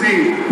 see